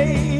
way.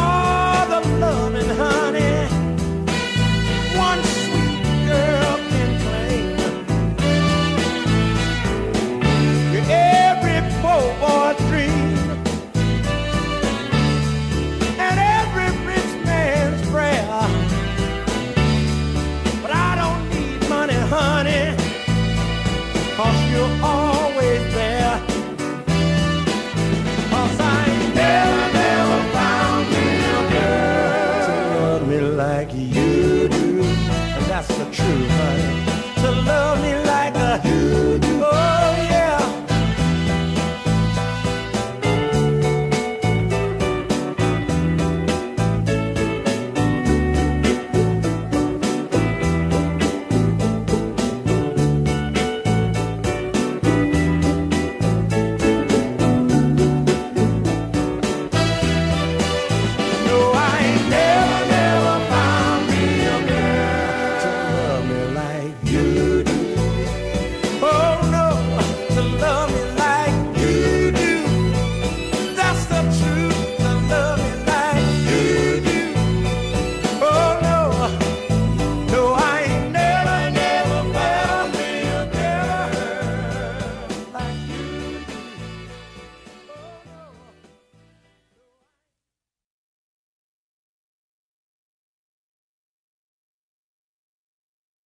you